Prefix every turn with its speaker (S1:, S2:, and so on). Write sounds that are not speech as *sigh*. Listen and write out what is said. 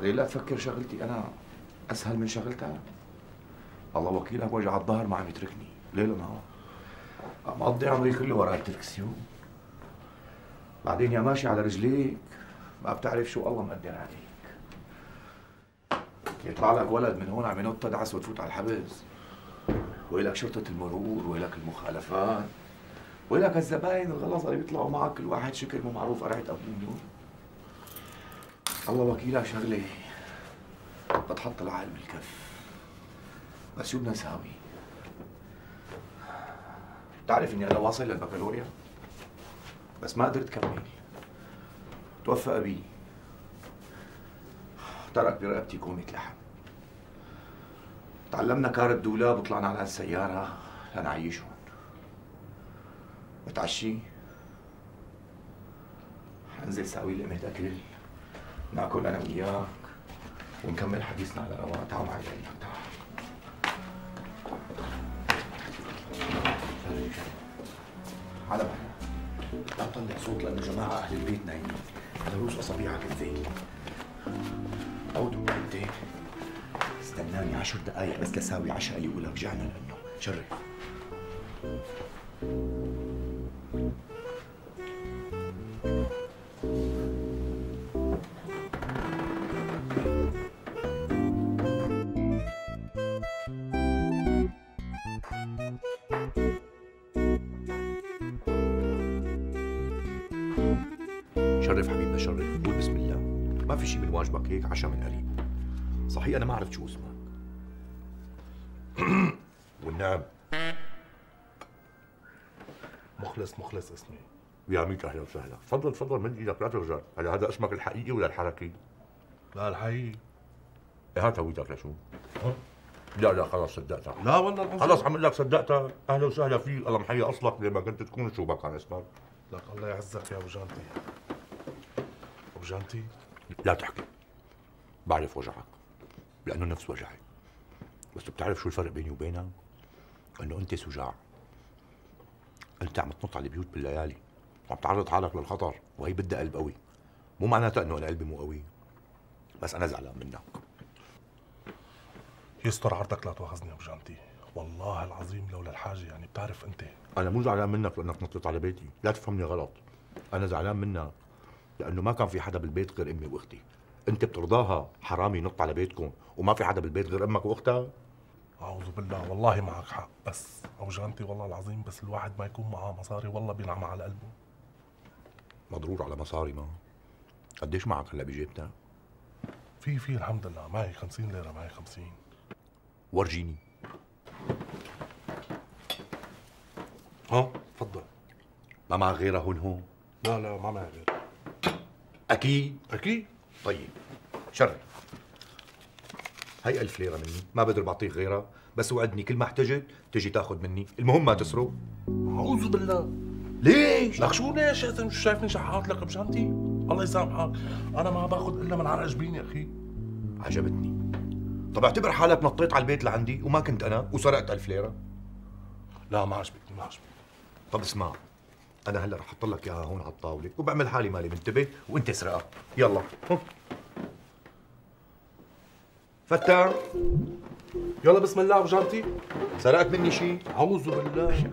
S1: بعدين لا تفكر شغلتي أنا أسهل من شغلتها الله وكيلك وجع الظهر ما عم يتركني. ليل ونهار مقضي عمري كله وراء التلفزيون. بعدين يا ماشي على رجليك. ما بتعرف شو الله مقدر عليك. يطلع لك ولد من هون عم ينط تدعس وتفوت على الحبس. ويلك شرطة المرور ويلك المخالفات. ويلك الزباين الغلط اللي بيطلعوا معك كل واحد شكل مو معروف قرعة أبوه الله وكيلك شغلة. بتحط العقل بالكف. بس شو بدنا نساوي؟ بتعرف إني أنا واصل للبكالوريا؟ بس ما قدرت كمل. توفى ابي ترك برقبتي كومة لحم. تعلمنا كار الدولاب وطلعنا على السيارة لنعيشهم بتعشي؟ حنزل ساوي لقمة أكل نأكل أنا وياك ونكمل حديثنا على رواق تعال معي تعال على بالك لا تطلع صوت لأنه جماعة أهل البيت نايمين. رؤوس أصابيعك الذيل عودوا انت استناني عشر دقايق بس لساوي عشاء اللي ولك جعنا لأنه شرف. شرف حبيبنا شرف. قول بسم الله. ما في شيء من واجبك هيك عشاء من قريب. صحيح أنا ما عرفت شو اسمك *clears throat* والنعم.
S2: مخلص مخلص اسمي.
S1: يا ميت أهلا وسهلا. تفضل تفضل من إيدك؟ لا ترجع. هل هذا اسمك الحقيقي ولا الحركي؟
S2: لا الحقيقي.
S1: إيه هات هويتك لشو؟ لا لا خلاص صدقتك
S2: لا والله العظيم.
S1: خلاص عم لك صدقتك أهلا وسهلا فيك. الله محيي أصلك. لما كنت تكون شو بك عن اسمك
S2: لك الله يعزك يا أبو جانتي. ابو جانتي
S1: لا تحكي بعرف وجعك لأنه نفس وجعي بس بتعرف شو الفرق بيني وبينك؟ إنه أنت سجاع. أنت عم تنط على البيوت بالليالي. وعم تعرض حالك للخطر وهي بدها قلب قوي. مو معناتها إنه أنا قلبي مو قوي. بس أنا زعلان منك.
S2: يستر عرضك لا تواخذني أبو جانتي والله العظيم لولا الحاجة يعني بتعرف أنت.
S1: أنا مو زعلان منك لأنك نطيت على بيتي. لا تفهمني غلط. أنا زعلان منك. لأنه ما كان في حدا بالبيت غير أمي وأختي. أنت بترضاها حرامي ينط على بيتكم وما في حدا بالبيت غير أمك وأختها؟
S2: أعوذ بالله والله معك حق بس ابو جانتي والله العظيم بس الواحد ما يكون معاه مصاري والله بينعم على قلبه.
S1: مضرور على مصاري ما. قديش معك هلا بجيبتك
S2: في في الحمد لله معي 50 ليرة معي 50
S1: ورجيني.
S2: ها؟ تفضل.
S1: ما معك غيرها هون هون؟
S2: لا لا ما معي غير
S1: أكيد.
S2: أكيد.
S1: طيب شرف هي ألف ليرة مني ما بقدر بعطيك غيرها بس وعدني كل ما احتجت تجي تاخذ مني. المهم ما تسرق.
S2: أعوذ بالله.
S1: ليش؟
S2: لك شو ليش؟ يا زلمه مش شايفني شحات لك بشانتي الله يسامحك. أنا ما باخذ إلا من عرق جبيني يا أخي.
S1: عجبتني. طب اعتبر حالك نطيت على البيت لعندي وما كنت أنا وسرقت ألف ليرة.
S2: لا ما عجبتني ما عجبتني.
S1: طب اسمع. أنا هلا رح أحط لك إياها هون على الطاولة وبعمل حالي مالي منتبه؟ وأنت اسرقها يلا. فتح
S2: يلا بسم الله أبو جانتي.
S1: سرقت مني شيء
S2: أعوذ بالله.